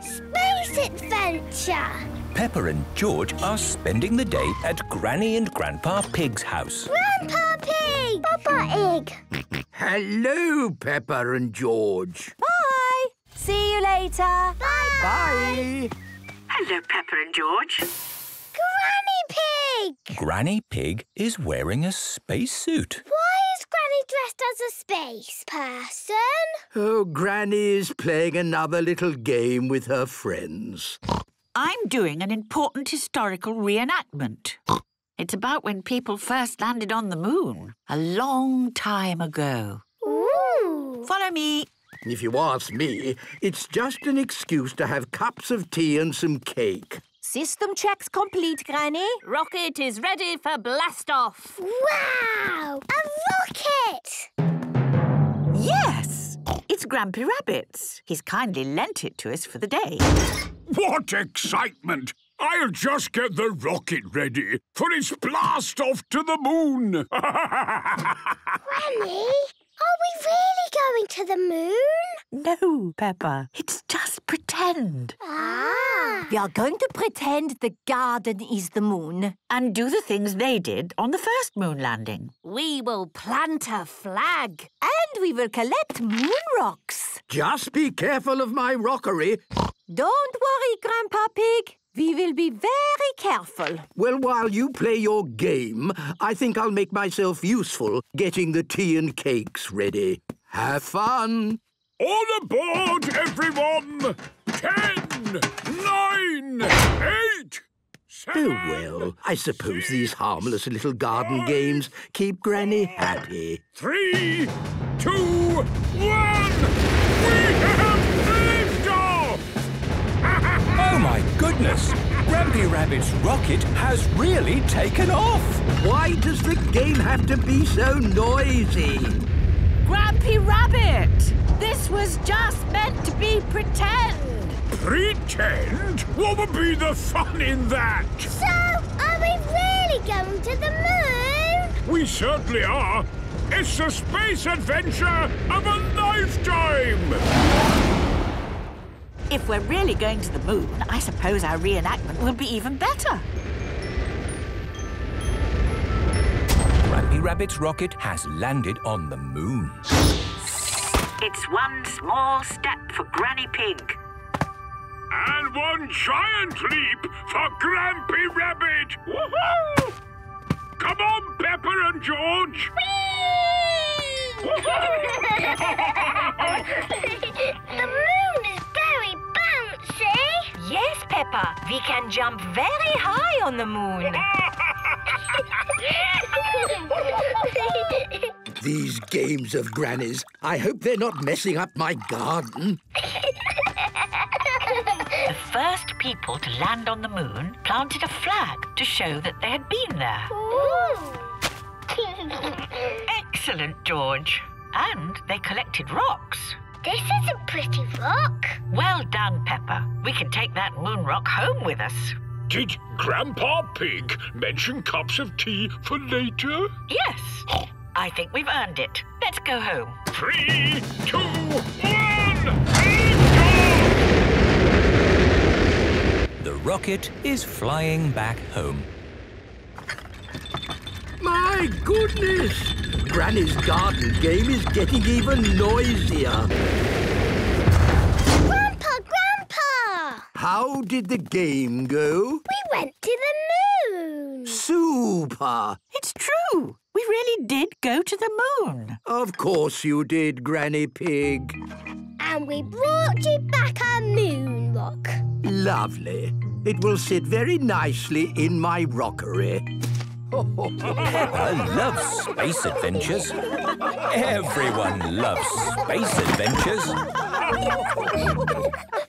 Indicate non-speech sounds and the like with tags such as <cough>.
Space adventure! Peppa and George are spending the day at Granny and Grandpa Pig's house. Grandpa Pig! Papa Egg! Hello, Peppa and George. Bye. See you later. Bye! Bye. Hello, Peppa and George. Granny Pig! Granny Pig is wearing a spacesuit. Why is Granny dressed as a space person? Oh, Granny is playing another little game with her friends. I'm doing an important historical reenactment. It's about when people first landed on the moon, a long time ago. Ooh! Follow me. If you ask me, it's just an excuse to have cups of tea and some cake. System checks complete, Granny. Rocket is ready for blast off. Wow! A rocket! Yes, it's Grampy Rabbit's. He's kindly lent it to us for the day. What excitement! I'll just get the rocket ready for its blast off to the moon. <laughs> Granny, are we really going to the moon? No, Peppa, it's just pretend. Ah! We are going to pretend the garden is the moon. And do the things they did on the first moon landing. We will plant a flag. And we will collect moon rocks. Just be careful of my rockery. Don't worry, Grandpa Pig. We will be very careful. Well, while you play your game, I think I'll make myself useful getting the tea and cakes ready. Have fun. All aboard, everyone! Ten, nine, eight, Oh, seven, well, I suppose these harmless little garden games keep Granny happy. three, two, one! We have liftoff! Oh my goodness! Grampy Rabbit's rocket has really taken off! Why does the game have to be so noisy? Grampy Rabbit! This was just meant to be pretend. Pretend? What would be the fun in that? So, are we really going to the moon? We certainly are. It's the space adventure of a lifetime! If we're really going to the moon, I suppose our reenactment will be even better. Grampy Rabbit's rocket has landed on the moon. It's one small step for Granny Pig. And one giant leap for Grampy Rabbit! Woohoo! Come on, Peppa and George! <laughs> the moon is very bouncy. Yes, Peppa. We can jump very high on the moon. <laughs> These games of Granny's. I hope they're not messing up my garden. <laughs> The first people to land on the moon planted a flag to show that they had been there. <laughs> Excellent, George. And they collected rocks. this is a pretty rock. Well done, Peppa. We can take that moon rock home with us. Did Grandpa Pig mention cups of tea for later? Yes. I think we've earned it. Let's go home. Three, two, one, liftoff! The rocket is flying back home. My goodness! Granny's garden game is getting even noisier. Grandpa, Grandpa! How did the game go? We went to the moon. Super! It's true. We really did go to the moon. Of course you did, Granny Pig. And we brought you back a moon rock. Lovely. It will sit very nicely in my rockery. <laughs> Peppa loves space adventures. Everyone loves space adventures.